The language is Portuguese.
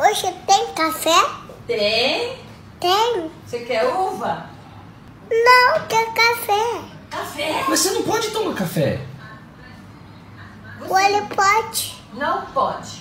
Hoje tem café? Tem. Tem. Você quer uva? Não, quer café. Café? Mas você não pode tomar café. Você ele pode? Não. Pode.